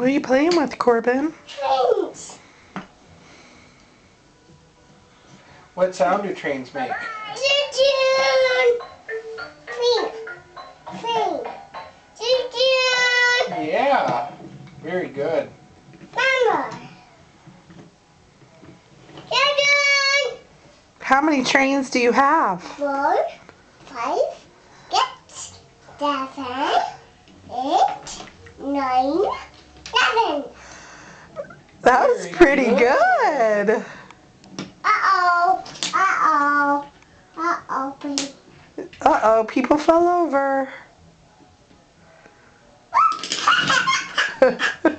What are you playing with, Corbin? Trains. What sound do trains make? Choo-choo. Train. Train. Choo-choo. Yeah. Very good. Mama. Choo-choo. How many trains do you have? Four, five, six, seven, eight, nine, seven. That was pretty good. good. Uh-oh. Uh-oh. Uh-oh, please. Uh-oh, people fell over.